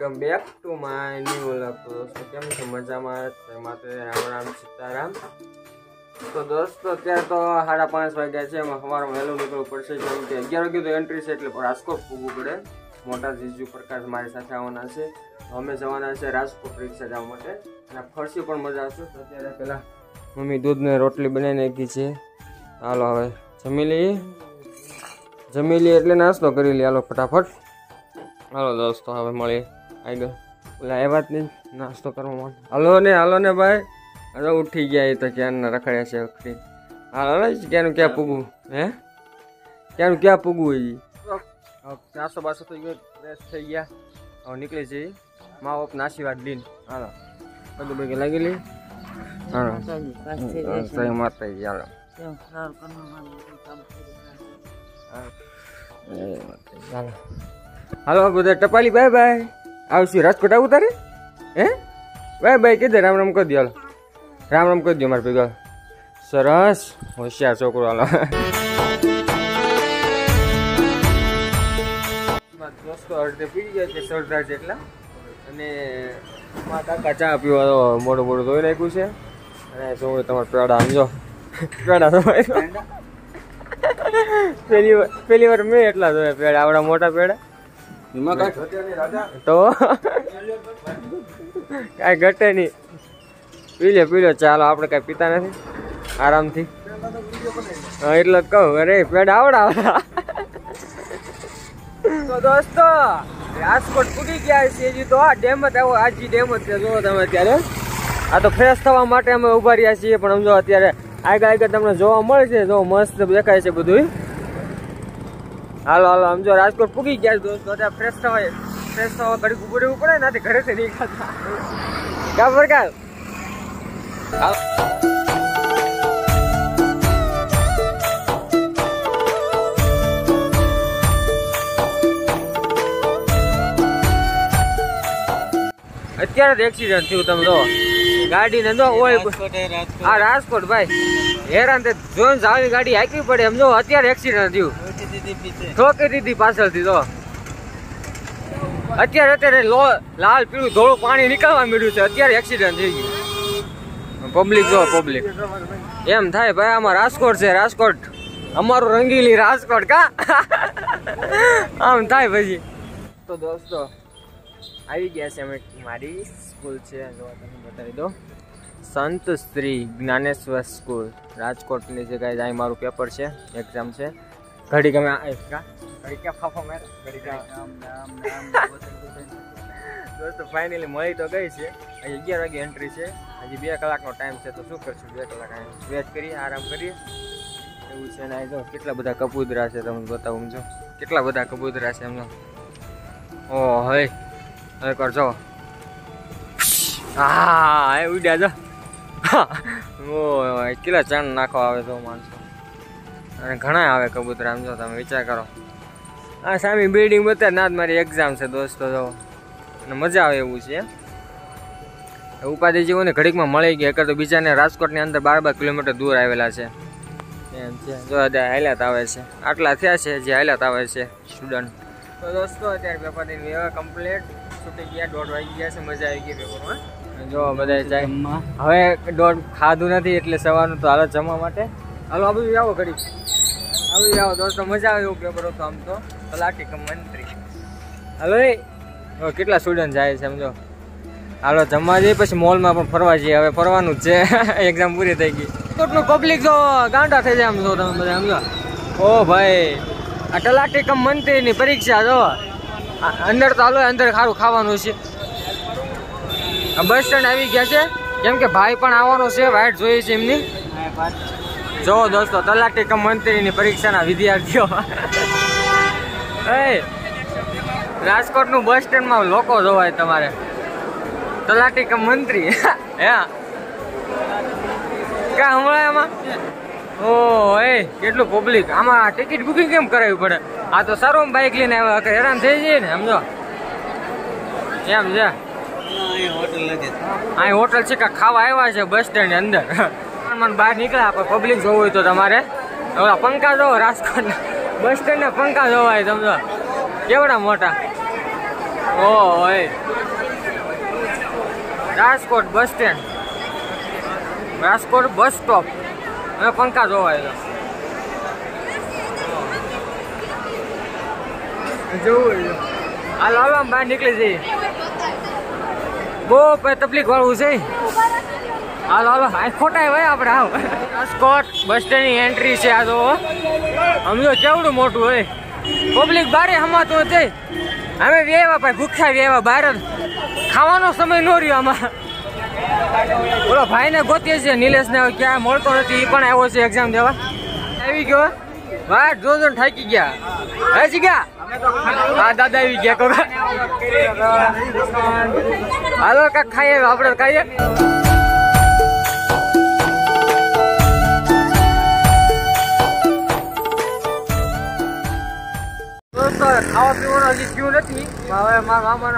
Welcome back to my new તો દોસ્તો કેમ છો? મજામાં માટે રામ રામ સીતારામ. તો દોસ્તો, અત્યારે તો સાડા પાંચ વાગ્યા છે. એમાં સવારમાં વહેલું નીકળવું પડશે. જેમ કે અગિયાર વાગ્યું તો એન્ટ્રી છે એટલે રાજકોટ પૂગવું પડે. મોટા જીજુ પ્રકાશ મારી સાથે આવવાના છે. અમે જવાના છે રાજકોટ રિક્ષા જવા માટે. અને ફરસી પણ મજા આવશે. અત્યારે પહેલાં મમ્મી દૂધને રોટલી બનાવીને નાખી છે. હાલો હવે જમી લઈએ. જમી લઈએ એટલે નાસ્તો કરી લઈએ. હાલો ફટાફટ. હાલો દોસ્તો, હવે મળીએ. આગળ ઓલા એ વાત નહીં નાસ્તો કરવા માટે હાલો ને હાલો ને ભાઈ હવે ઉઠી ગયા એ તો ક્યારના રખડ્યા છે વખતે હાલો ને ક્યાંનું ક્યાં પૂગવું હે ક્યાંનું ક્યાં પૂગવું એ નાસ્તો બાસ્તો થઈ ગયો ફ્રેશ થઈ ગયા હવે નીકળી જઈએ મા બાપ નાસી વાત લીન હાલો બધું બધું લાગી લઈ હાલો સહી માતાજી હાલો ચાલો હાલો બધા ટપાલી બાય બાય આવશું રાજકોટ આવું તારે? હે? બાય બાય કીધે રામ રામ કરી દો રામ રામ કરી દો મારે ભેગા. સરસ હોશિયાર છોકરો હાલો. દોસ્તો અડધે પી ગયા છે સરદાર જેટલા. અને મા કાકા ચા પીવા મોડું મોડું ધોઈ નાખ્યું છે. અને શું તમારે પેડા સમજો પેડા તો પહેલી વાર મેં એટલા જોયા પેડા આવડા મોટા પેડા તો? કાંઈ ઘટે નહીં. પી લે પી લે ચાલો આપણે કાંઈ પીતા નથી. આરામથી. હા એટલે કહું અરે પેડા આવડા તો દોસ્તો રાજકોટ પૂરી ગયા છે હજી તો. આ ડેમ જ આવો આજી ડેમ જ છે જોવો તમે અત્યારે. આ તો ફ્રેશ થવા માટે અમે ઊભા રહ્યા છીએ પણ સમજો અત્યારે આગળ આગળ તમને જોવા મળે છે જો મસ્ત દેખાય છે બધું હાલો હાલો સમજો રાજકોટ પૂગી ગયા દોસ્તો ત્યાં ફ્રેશ થવાય ફ્રેશ થવા ઘડી ઉભું રહેવું પડે નાથી ઘરેથી નહીં ખાતા કા અત્યારે જ એક્સિડન્ટ થયું, તમે જો ગાડીને જો ઓય આ રાજકોટ ભાઈ. હેરાન તે જોઈને આવી ગાડી હાકી પડે. એમ જો અત્યારે એક્સિડન્ટ થયું. ઠોકી દીધી પાછળથી તો અત્યારે અત્યારે લો લાલ પીળું ધોળું પાણી નીકળવા મળ્યું છે. અત્યારે એક્સિડન્ટ થઈ ગયું. પબ્લિક જો પબ્લિક એમ થાય ભાઈ આમાં રાજકોટ છે રાજકોટ. અમારું રંગીલી રાજકોટ કા? આમ થાય પછી. તો દોસ્તો આવી ગયા છે અમે મારી. સ્કૂલ છે જો તમને બતાવી દો સંત શ્રી જ્ઞાનેશ્વર સ્કૂલ રાજકોટની જગ્યાએ અહીં મારું પેપર છે એક્ઝામ છે. ઘડી ગમે ઘડી ક્યાં ફાફો મેં ઘડી દોસ્તો ફાઇનલી મળી તો ગઈ છે. હજી અગિયાર વાગે એન્ટ્રી છે. હજી બે કલાકનો ટાઈમ છે તો શું કરશું? બે કલાક વેટ કરીએ આરામ કરીએ. એવું છે ને અહીં જો કેટલા બધા કપૂતરા છે તમને બતાવું જો. કેટલા બધા કબૂતરા છે એમનો ઓ હવે હવે કરજો હા, એ ઉડ્યા જો. ઓય કેટલા ચણ નાખવા આવે તો. માણસો અને ઘણા આવે કબૂતરા, આમ જો તમે વિચાર કરો. આ સામે બિલ્ડિંગ બતા ના જ મારી એક્ઝામ છે દોસ્તો, જો. અને મજા આવે એવું છે ઉપાધિ જેવું ને ઘડીકમાં મળી ગયા એક તો બીજાને રાજકોટની અંદર બાર બાર કિલોમીટર દૂર આવેલા છે. એમ છે. જો હાલ્યાત આવે છે. આટલા થયા છે જે હાલ્યાત આવે છે સ્ટુડન્ટ તો દોસ્તો, અત્યારે પેપર એવા કમ્પ્લીટ છૂટી ગયા, દોઢ વાગી ગયા છે, મજા આવી ગઈ પેપરમાં જો બધા જાય. હવે દોઢ ખાધું નથી એટલે સવારનું તો હાલો જમવા માટે. હાલો આ બધું આવો કરી આવી આવો દોસ્તો મજા આવે એવું પેપર તો આમ તો. તલાટી કમ મંત્રી. હાલો, એ. કેટલા સ્ટુડન્ટ જાય છે, સમજો. હાલો, જમવા જઈએ, પછી મોલમાં પણ ફરવા જઈએ. હવે ફરવાનું જ છે. એક્ઝામ પૂરી થઈ ગઈ. કેટલું પબ્લિક જો ગાંડા થઈ જાય આમ જો તમે બધા સમજો. ઓ ભાઈ, આ તલાટી કમ મંત્રીની પરીક્ષા, જો. અંદર તો હાલો, અંદર ખારું ખાવાનું છે. બસ સ્ટેન્ડ આવી ગયા છે. કેમ કે ભાઈ પણ આવવાનો છે વાઇટ જોઈએ છે એમની. જો દોસ્તો તલાટી કમ મંત્રીની પરીક્ષાના વિદ્યાર્થીઓ. એ, રાજકોટનું બસ સ્ટેન્ડમાં લોકો જોવાય તમારે. તલાટી મંત્રી. હે? ક્યાં હમણાં એમાં ઓ, એ, કેટલું પબ્લિક આમાં ટિકિટ બુકિંગ કેમ કરાવવી પડે? આ તો સારું બાઇક લઈને હેરાન થઈ જઈએ ને, સમજો? એમ છે. અહીં હોટલ છે કે ખાવા આવ્યા છે બસ સ્ટેન્ડ અંદર. મને બહાર નીકળ્યા પણ પબ્લિક જોવું હોય તો તમારે. હવે પંખા જોવો રાજકોટ બસ સ્ટેન્ડ ના પંખા જોવાય સમજો કેવડા મોટા? ઓ હોય Rajkot bus stand. Rajkot bus stop. હવે પંખા જોવાય તો જોવું હાલો હાલો આમ બહાર નીકળી જઈએ. બહુ તકલીફ વાળું છે. હાલો હાલો. આ ખોટા ભાઈ આપણે આવ રાજકોટ બસ સ્ટેન્ડની એન્ટ્રી છે આ તો સમજો કેવડું મોટું હોય. પબ્લિક બારે હમાતું છે અમે વેવા ભાઈ, ભૂખ્યા વેવા બહાર ખાવાનો સમય નો રહ્યો આમાં. બોલો ભાઈને ગોતીએ છીએ, નિલેશને ક્યાં મળતો નથી એ પણ આવ્યો છે એક્ઝામ દેવા. આવી ગયો વાહ જો જો થાકી ગયા. હજી ગયા હા, દાદા આવી ગયા કોકા હાલો, કાક ખાઈએ, આપણે ખાઈએ. ખાવા પીવાનું હજી નથી. હવે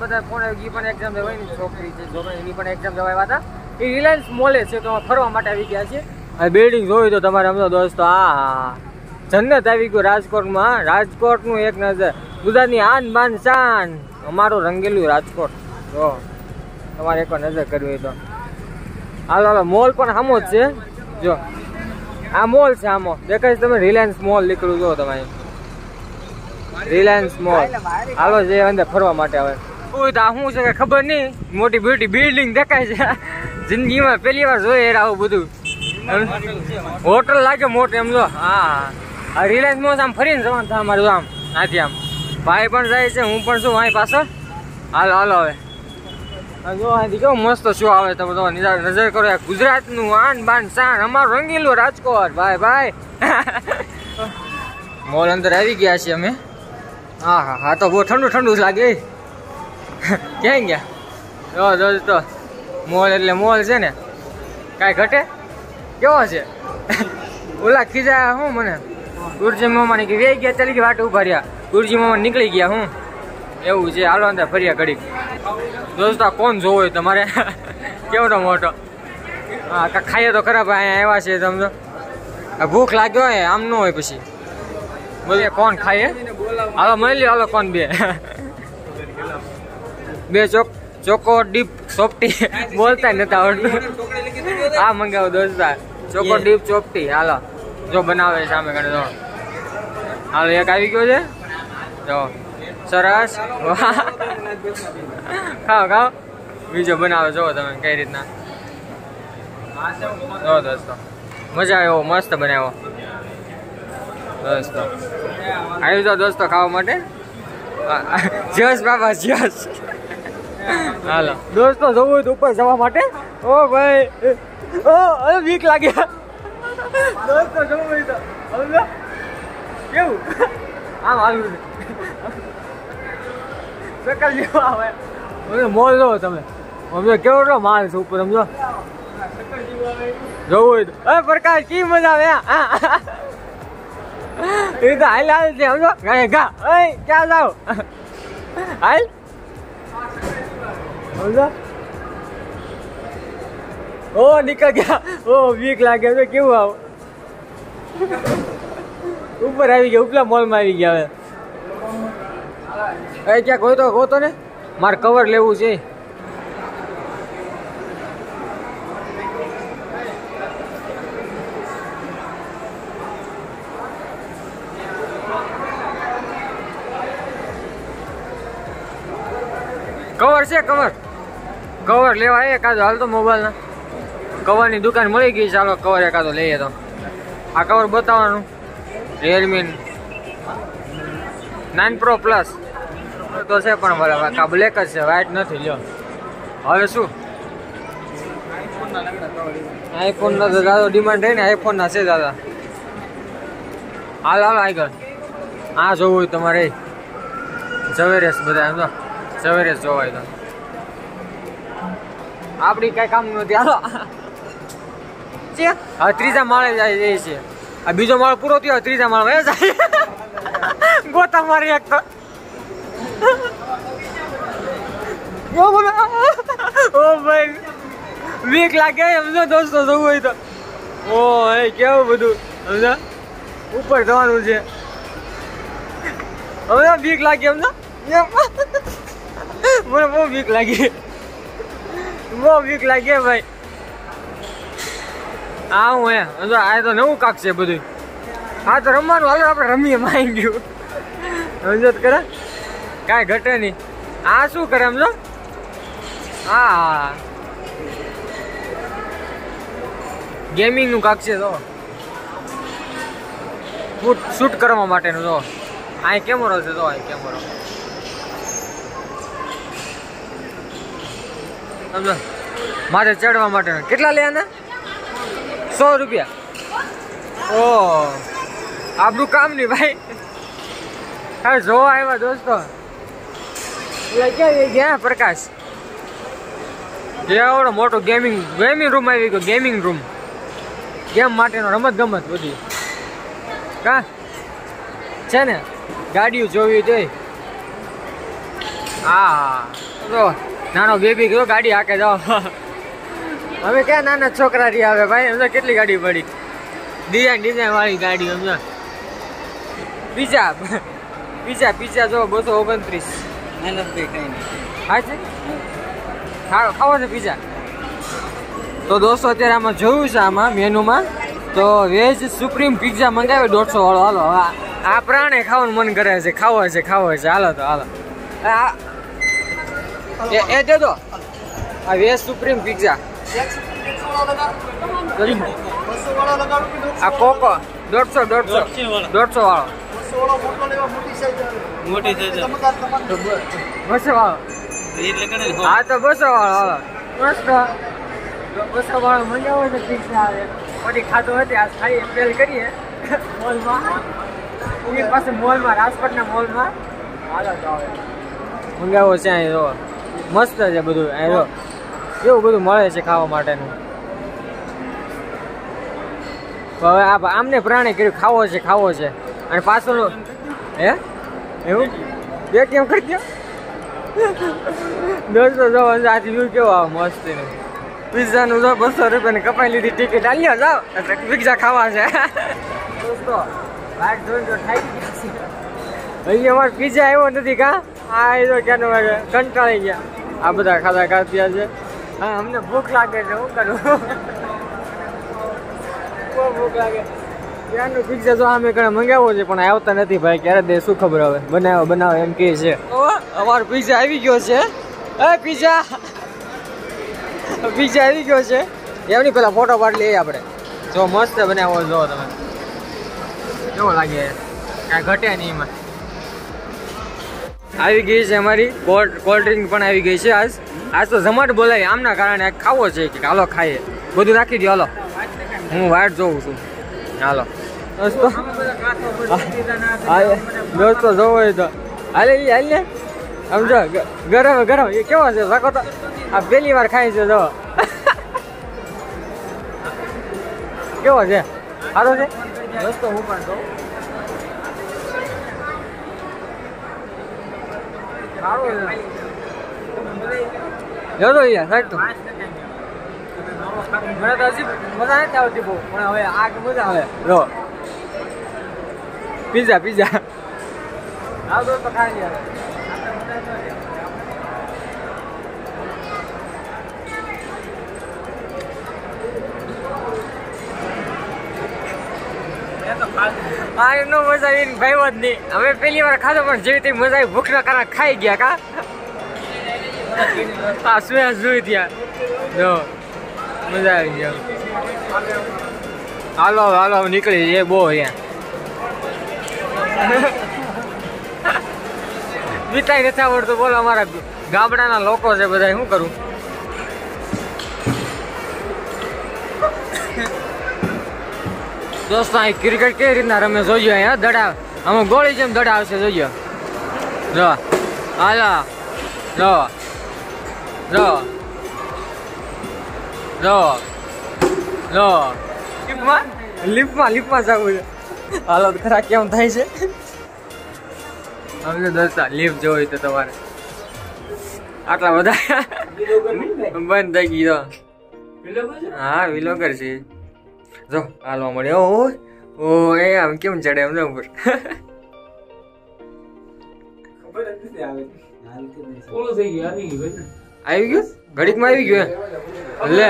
બધા ફોન આવી પણ એક્ઝામ છોકરી છોકરી એની પણ એક્ઝામ દેવા હતા. એ રિલાયન્સ મોલે છે, તો ફરવા માટે આવી ગયા છે આ બિલ્ડિંગ જોયું તો તમારે અમદાવાદ દોસ્તો, આ હા. જન્નત આવી ગયું રાજકોટમાં. રાજકોટનું એક નજર. ગુજરાતની આન બાન શાન. અમારું રંગેલું રાજકોટ. જો, તમારે એકવાર નજર કરવી હોય તો. હાલો હાલો, મોલ પણ સામો જ છે. જો, આ મોલ છે આમો. દેખાય તમે રિલાયન્સ મોલ નીકળ્યું. જો, તમે રિલાયન્સ મોલ. હાલો, જે અંદર ફરવા માટે કોઈ તો શું છે કે ખબર નહીં. મોટી બ્યુટી બિલ્ડિંગ દેખાય છે. જિંદગીમાં પહેલી વાર જોઈએ આવું બધું. હોટલ લાગે મોટું એમ જો. હા. આ રિલાયન્સ મોલ આમ ફરીને જવાનું થાય અમારું આમ, આથી આમ. ભાઈ પણ જાય છે, હું પણ છું, અહીં પાછળ હાલો હાલો હવે. જો, અહીંથી કેવો મસ્ત શું આવે તમે તો નજર કરો યાર ગુજરાતનું આન બાન શાન, અમારું રંગીલું રાજકોટ. ભાઈ ભાઈ. મોલ અંદર આવી ગયા છીએ અમે. હા હા હા, તો બહુ ઠંડુ ઠંડુ લાગે. ક્યાં ગયા? જો જો તો મોલ એટલે મોલ છે ને. કાંઈ ઘટે? કેવો છે? ઓલા ખીજા હું મને? ગુરજી મામા ની વે ગયા ચાલી વાટ ઊભા રહ્યા. ગુરજી મામા નીકળી ગયા હું? એવું છે હાલો અંદર ફર્યા ઘડીક. દોસ્તા કોણ જોવો હોય તમારે? કેવડો મોટો? હા ખાઈએ તો ખરાબ અહીંયા આવ્યા છે સમજો. ભૂખ લાગ્યો હોય આમ ન હોય પછી. બોલીએ કોણ ખાઈએ? હાલો મળી હાલો કોણ બે? બે ચોક ચોકો ડીપ સોપટી બોલતા નતા આવડતું. આ મંગાવો દોસ્તા. ચોકો ડીપ ચોપટી હાલો. જો બનાવે સામે ગણે જો હાલ, એક આવી ગયો છે? જો. સરસ. ખાઓ ખાઓ. બીજો બનાવો જો તમે કઈ રીતના. જો દોસ્તો મજા આવ્યો મસ્ત બનાવ્યો દોસ્તો આવી જાઓ દોસ્તો ખાવા માટે. જસ બાબા, જસ. હાલો. દોસ્તો, જવું હોય તો ઉપર જવા માટે. ઓ ભાઈ. ઓ બીક લાગ્યા દોસ્તો જવું હોય તો હવે કેવું આમ આવ્યું પ્રકાર જેવો આવે તમે મોલ લો તમે સમજો કેવડો માલ છે ઉપર સમજો જવું હોય તો અરે પ્રકાશ કી મજા આવે એ તો હાલ હાલ છે સમજો ગાય ગા ઓય ક્યાં જાવ હાલ સમજો ઓ નીકળ ગયા. ઓ વીક લાગે છે. કેવું આવ? ઉપર આવી ગયા, ઉપલા મોલમાં આવી ગયા હવે. એ ક્યાંક હોય તો ગોતો ને. મારે કવર લેવું છે. કવર છે કવર કવર લેવા એકાદો, હાલ તો મોબાઈલના કવરની દુકાન મળી ગઈ ચાલો કવર એકાદો લઈએ તો. આ કવર બતાવવાનું. રિયલમી નાઇન પ્રો પ્લસ તો છે પણ બરાબર બ્લેક જ છે વ્હાઇટ નથી, લ્યો. હવે શું? આઈફોન ના તો દાદા ડિમાન્ડ રહી ને આઈફોન ના છે દાદા. હાલ હાલ, આગળ. આ જોવું હોય તમારે. ઝવેરેસ બધા, એમ તો. ઝવેરેસ જોવાય તો. આપણી કઈ કામ નથી. હાલો. છે? હવે ત્રીજા માળે જાય છીએ આ બીજો માળ પૂરો થયો ત્રીજા માળ વયો જાય. ગોતા મારી એક તો. ઓ ભાઈ. વીક લાગે સમજો દોસ્તો જવું હોય તો. ઓ, એ કેવું બધું? સમજો ઉપર જવાનું છે. હવે બીક લાગે સમજો મને બહુ બીક લાગી. બહુ બીક લાગી ભાઈ. હા હું. એ જો આ તો નવું કાક છે બધું આ તો રમવાનું હાલો, આપણે રમીએ. માઈ ગયું. સમજો કરે? કાંઈ ઘટે નહીં. આ શું કરે સમજો હા. ગેમિંગનું કાક છે તો શૂટ શૂટ કરવા માટેનું તો આ કેમેરો છે તો આ કેમેરો સમજો મારે ચડવા માટેનું. કેટલા લે આના? સો રૂપિયા. ઓ. આપણું કામ નહીં ભાઈ. હા, જોવા આવ્યા દોસ્તો. ગયા પ્રકાશ? જે આવડો મોટો ગેમિંગ ગેમિંગ રૂમ આવી ગયો ગેમિંગ રૂમ ગેમ માટેનો રમત ગમત બધી. કા છે ને? ગાડીઓ જોવી જોઈ હા જો નાનો બેબી ગયો, ગાડી હાકે જાઓ હવે ક્યાં નાના છોકરા રી આવે ભાઈ? અમને કેટલી ગાડી પડી? ડિઝાઇન ડિઝાઇન વાળી ગાડી અમને પીઝા. પીઝા પીઝા જો બસો ઓગણત્રીસ. હા છે? ખાવ છે પીઝા. તો દોસ્તો અત્યારે આમાં જોયું છે આમાં મેનુમાં. તો વેજ સુપ્રીમ પિઝા મંગાવ્યો દોઢસો વાળો. હાલો હવે આ- પ્રાણે ખાવાનું મન કરે છે. ખાવો છે ખાવો છે. હાલો તો હાલો. આ એ- એ દે દો. આ વેજ સુપ્રીમ પિઝા. આ કોકો દોઢસો દોઢસો. દોઢસો વાળો મોટી બસો વાળો હા. તો બસો વાળો બસો બસો વાળો મંગાવો છે આવે પછી ખાધું હતી આ ખાઈ પેલ કરીએ. મોલમાં? એની પાસે મોલમાં રાજકોટના મોલમાં. હાલો તો હવે. મંગાવો છે અહીં જો. મસ્ત છે બધું અહીં જો. કેવું બધું મળે છે ખાવા માટેનું. હવે આ આમને પ્રાણી કર્યું, ખાવો છે ખાવો છે. અને પાછળ હે? એવું? કેમ કરી દો દોસ્તો, જો આજે વ્યૂ કેવો આવે મસ્ત પિઝા નું જો બસો રૂપિયાની કપાઈ લીધી ટિકિટ. આલ્યો જાઓ. પિઝા ખાવા છે. દોસ્તો બાઇક જોઈને તો ગયા અહીંયા અમારે પિઝા આવ્યો નથી કા? આ એ તો ક્યાંનો કંટાળી ગયા. આ બધા ખાધા ખાધ્યા છે. હા, અમને ભૂખ લાગે છે શું કરું? ભૂખ લાગે. ત્યાંનું પિઝા જો અમે ઘણા મંગાવ્યો છે, પણ આવતા નથી ભાઈ, ક્યારે દે શું ખબર હવે? બનાવો બનાવો, એમ કે છે. અમારો પિઝા આવી ગયો છે. એ પિઝા પિઝા આવી ગયો છે. એમની પેલા ફોટો પાડી લઈએ આપણે. જો મસ્ત બનાવો જો તમે. કેવો લાગે? કાંઈ ઘટે નહીં એમાં. આવી ગઈ છે અમારી કોલ્ડ કોલ્ડ ડ્રિંક પણ આવી ગઈ છે આજ. આજ તો ઝમાટ બોલાય, આમના કારણે ખાવો છે કે હાલો ખાઈએ. બધું રાખી દો હાલો. હું વાટ જોઉં છું. હાલો. દોસ્તો. દોસ્તો, જોવો હોય તો. હાલે એ હાલ ને. સમજો ગરમ ગરમ. એ કેવો છે? રાખો તો. આ પહેલી વાર ખાય છે જો કેવો છે? સારો છે? દોસ્તો, હું પણ કહું છે યાર સાહેબ તો મને તો. હજી મજા નથી આવતી બહુ પણ હવે આ મજા આવે રો પિઝા, પીઝા. આવ તો ખાઈ યાર હા નો મજા આવી ભાઈ જ નહીં. હવે પહેલી વાર ખાધો, પણ જેવી તે મજા આવી, ભૂખના કારણે ખાઈ ગયા કા? હા સુયા સુઈ ત્યાં? જો, મજા આવી ગયો હાલો હાલો નીકળી એ બહુ અહીંયા. વિતાઈ નથી આવડતું, બોલો, અમારા ગામડાના લોકો છે બધા શું કરું? દોસ્તો, અહીં ક્રિકેટ કેવી રીતના રમે જોજો અહીંયા દડા. આમાં ગોળી જેમ દડા આવશે, જોજો. જો, હાલા, જો જો જો જો. લિફ્ટમાં? લિફ્ટમાં લિફ્ટમાં જવું છે. હાલો ખરા કેમ થાય છે? સમજો દોસ્તા, લિફ્ટ જોવી તો તમારે. આટલા બધા? બંધ થઈ ગયો હા, વિલોગર છે. જો હાલવા મળ્યો ઓ ઓ એ આમ કેમ ચડે એમ ઉપર થઈ ગયું આવી ગયું ઘડીક આવી ગયું? ઘડીકમાં આવી ગયું? લે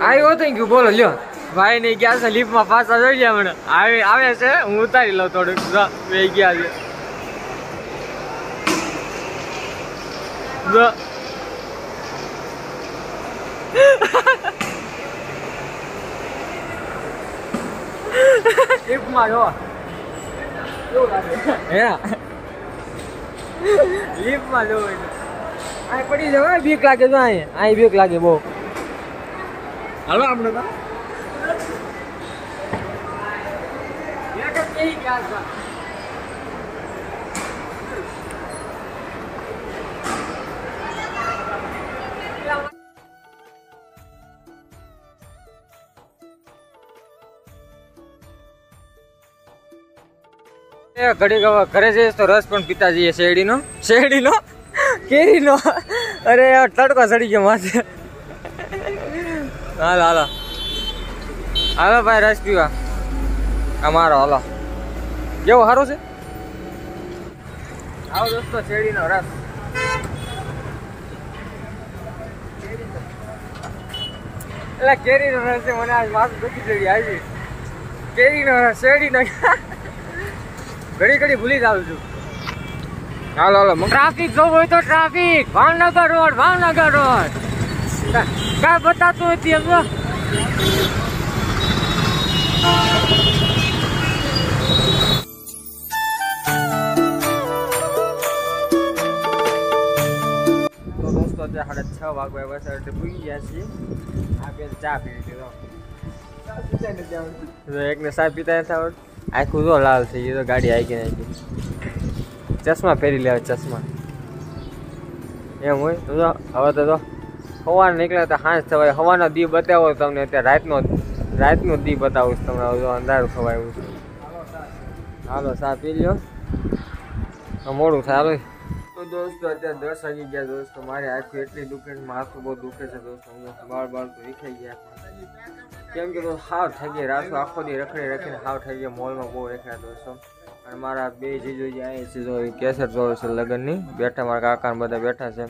આવ્યો તો ગયું બોલો લ્યો. ભાઈ ને ગયા છે લીફમાં પાછા જોઈ ગયા મને આવે આવે છે હું ઉતારી લઉં થોડુંક. જો, બે ગયા છે. જો. લીફમાં જો હે? લીફમાં જો અહીં પડી જવાય બીક લાગે તો અહીં અહીં બીક લાગે બહુ. હાલો આપણે તો. ઘડીક ઘરે જઈશ તો રસ પણ પીતા જઈએ શેરડીનો. શેરડીનો? કેરીનો? અરે તડકો ચડી ગયો માથે. હાલો હાલો. હાલો ભાઈ, રસ પીવા. અમારો હાલો. કેવું, સારું છે? આવો દોસ્તો, શેરડીનો રસ. એટલે કેરીનો રસ છે, મને આજ માથું દુખી જઈ આવી કેરીનો રસ, શેરડીનો. ઘડી ઘડી ભૂલી જાઉં છું. હાલો હાલો ટ્રાફિક જોવું હોય તો traffic. Bhavnagar road Bhavnagar road. કાંઈ બતાતું હતી એમ સાડા છ વાગવા એટલે પૂગી ગયા છીએ. આ બેન ચા પી લીધી એકને ચા પીતા નથી આખું તો લાલ થઈ ગયું તો ગાડી આવી નાખી. ચશ્મા પહેરી લેવા ચશ્મા. એમ હોય? તો જો, હવે તો જો સવાર નીકળ્યા તો સાંજ થવાય. હવાનો દી બતાવો તમને અત્યારે. રાતનો રાતનો દી બતાવું તમને. હવે અંધારું ખવાય છે. હાલો, ચા પી લ્યો. મોડું થાય તો દોસ્તો, અત્યારે દસ વાગી ગયા દોસ્તો. મારે આખું એટલી દુખે માથું બહુ દુખે છે દોસ્તો. બાર બાર તો વિખાઈ ગયા. કેમ કે તો હાવ થઈ રાસો આખો દી રખડી રખીને હાવ થઈ ગયા, મોલમાં બહુ રખ્યા દોસ્તો અને મારા બે જીજોજી આવે છે, જો કેસર જોવે છે લગ્નની, બેઠા મારા કાકા બધા બેઠા છે.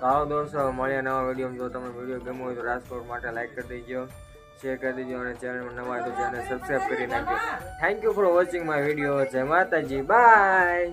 તો આવો દોસ્તો મળ્યા નવા વિડીયોમાં. જો તમને વીડિયો ગમ્યો હોય તો રાજકોટ માટે લાઈક કરી દેજો શેર કરી દેજો અને ચેનલમાં નવા તો ચેનલ સબસ્ક્રાઈબ કરી નાખજો. Thank you for watching my video જય માતાજી. બાય